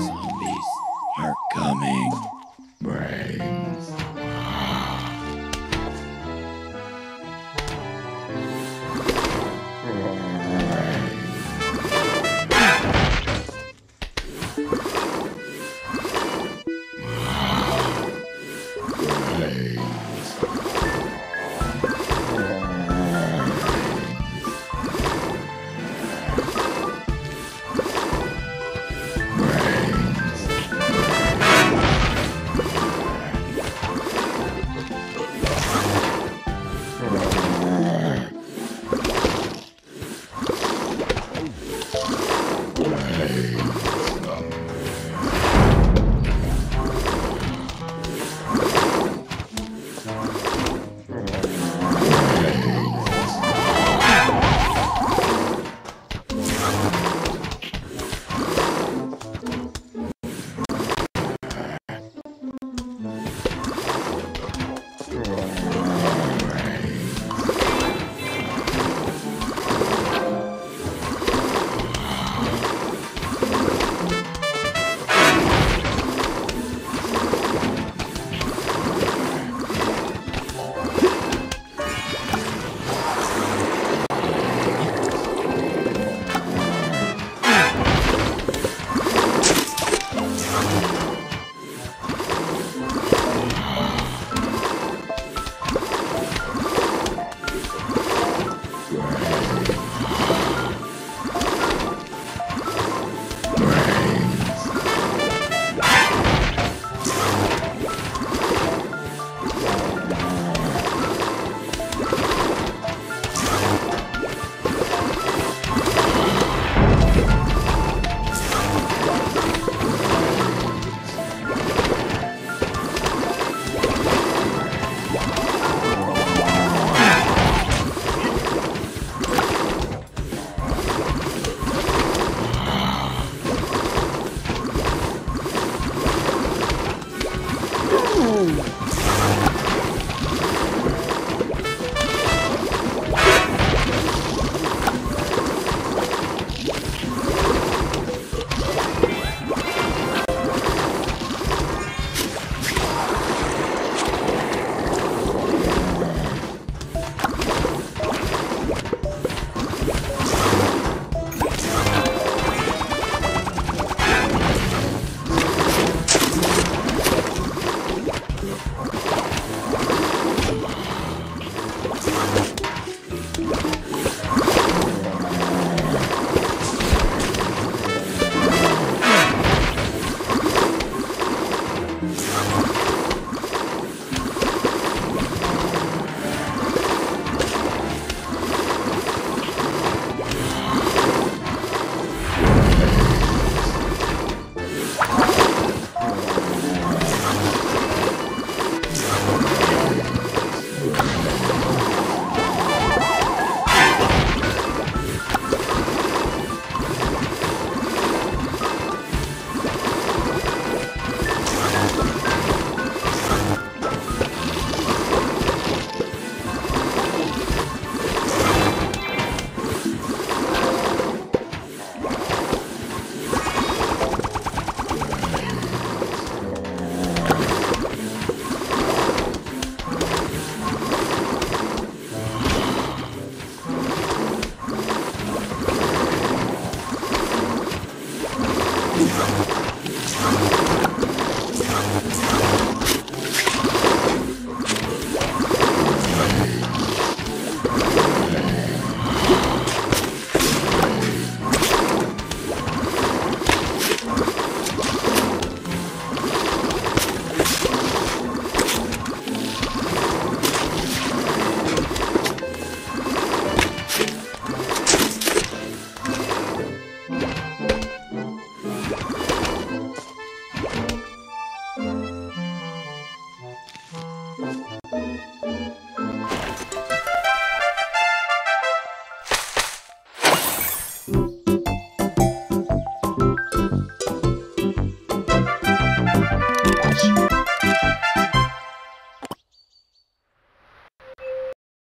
Zombies are coming. Brains. Brains. Brains.